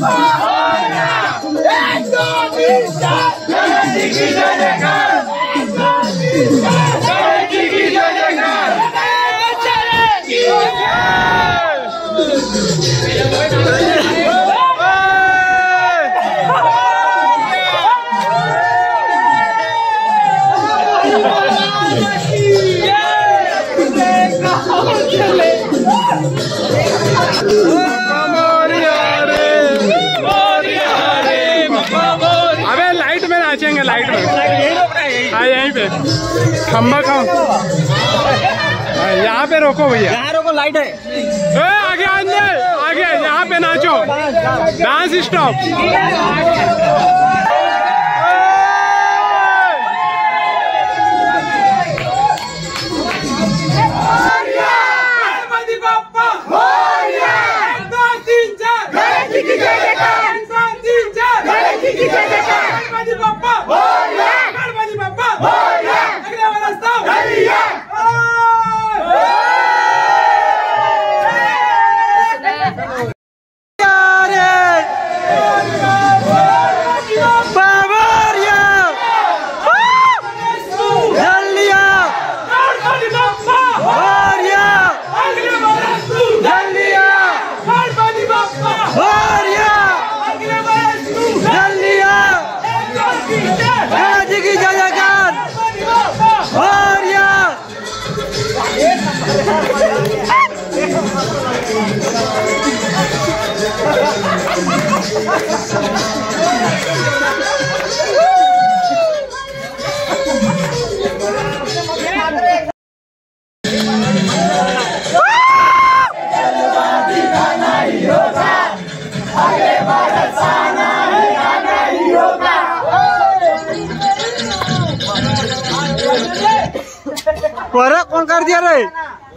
बाप्पा गणपति बाप्पा एक दो खम्बा खाओ हाँ, यहाँ पे रोको भैया। यहाँ रोको लाइट है। ए, आगे आगे आगे यहाँ पे नाचो। डांस स्टॉप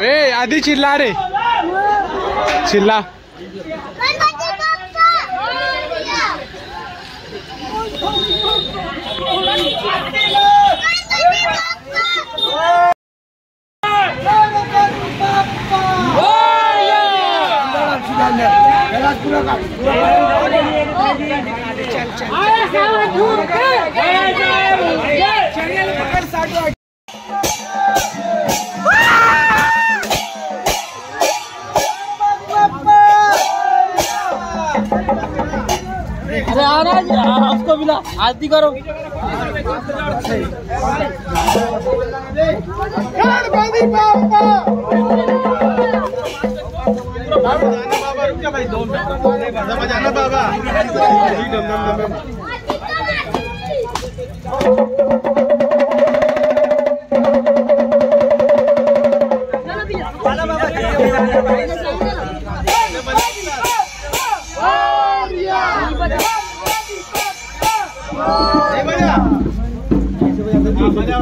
ए चिल्ला रे. चिल्ला. मिला आरती करो।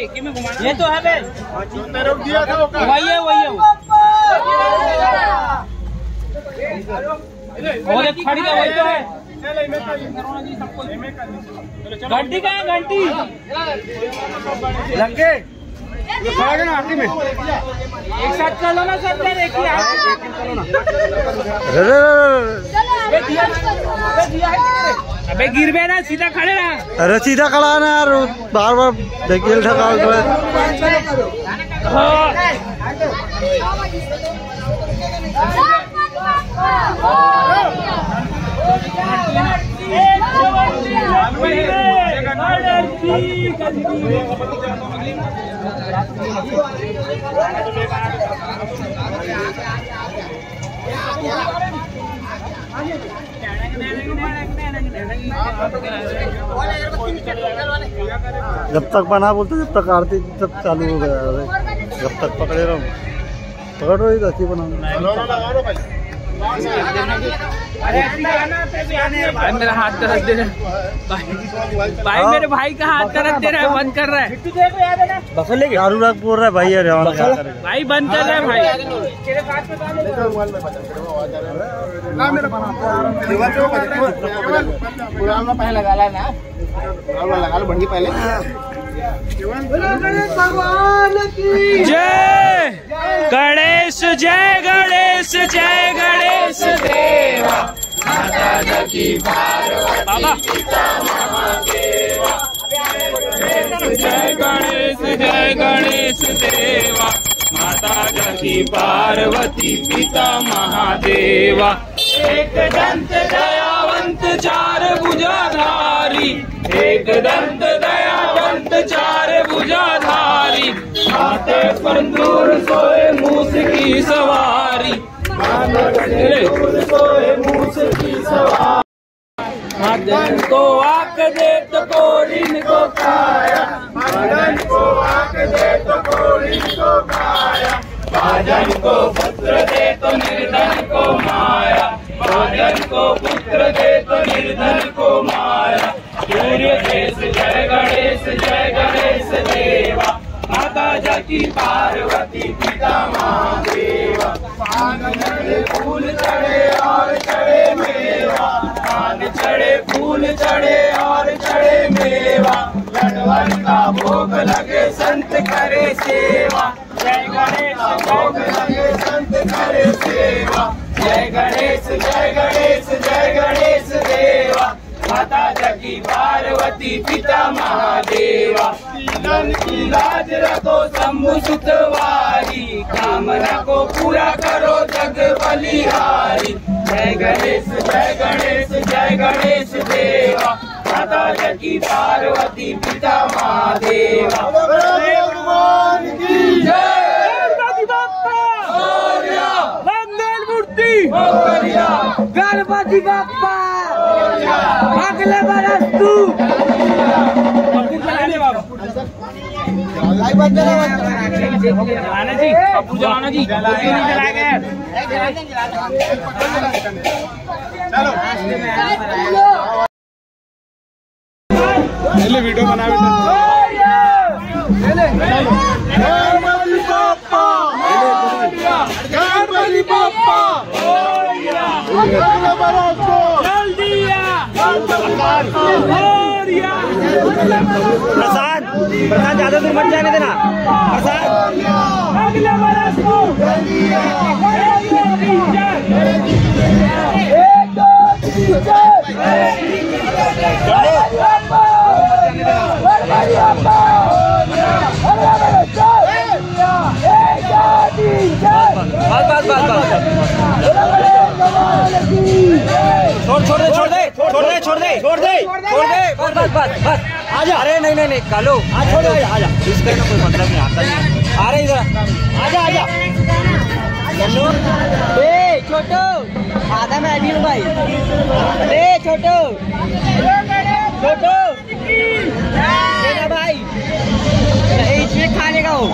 ये तो है मैं ये तो है बे। वही है वही है वो। देख खड़ी है वही तो है। घंटी का है घंटी? लगे खड़ा में। एक साथ चलो ना सर जन एक ही अबे गिर बे ना सीधा खड़े रहा। अरे सीधा खड़ा है ना यार बार बार ढकेल ठकाल करे जब तक बना बोलते, जब तक आरती, जब चालू हो गया जब तक पकड़े रहो। पकड़ो तो अच्छी बना भाई मेरा हाथ दर्द दे रहा है। भाई भाई मेरे भाई का हाथ दर्द दे रहा है बंद कर रहा है। दारू रख बोल रहा है भाई अरे और क्या करेगा? भाई बंद कर रहा है भाई। जय गणेश जय गणेश जय गणेश देवा। बाबा। जय गणेश जय गणेश देवा। माता जकी पार्वती पिता महादेवा एक दंत दयावंत, चार भुजाधारी। एक दंत दयावंत चार भुजाधारी माथे पर दूर सोए मूस की सवारी। सोए मूस की सवारी मदन को आक दे तो कोरिन को खाया मदन को आक दे तो कोरिन को खाया भाजन को पुत्र दे तो निर्धन को माया। भाजन को पुत्र दे तो निर्धन जकी पार्वती पिता महादेवा चढ़े फूल चढ़े और चढ़े मेवा। पान चढ़े फूल चढ़े और चढ़े मेवा। लडवन का भोग लगे संत करे सेवा। जय गणेश भोग लगे संत करे सेवा। जय गणेश जय गणेश जय गणेश देवा। माता जगी पार्वती पिता महादेवा। धन की लाज रखो शंभु सुतवारी कामना को पूरा करो जग बलिहारी। जय गणेश जय गणेश जय गणेश देवा। माता जगी पार्वती पिता महादेवा। गणपति बाप्पा मंगल मूर्ति। गणपति बाप्पा अगले बरस तू। बाबा जलाना जी कपूर जलाना जी नहीं जलाया गया पहले वीडियो बना बेटा प्रसाद प्रसाद ज़्यादा दूर मत जाने देना। प्रसाद। बस बस बस बस छोड़ छोड़ दे छोड़। छोड़ दे छोड़ दे छोड़ दे छोड़ दे बस बस बस बस आजा अरे नहीं नहीं नहीं कालो। आ छोड़ दे आजा इस करने तो कोई मतलब नहीं आता नहीं। आ रहे इधर। आजा आजा ए छोटो। आधा मैं अनिल भाई। ए छोटो। छोटो। ये भाई। इसमें खाने का हो।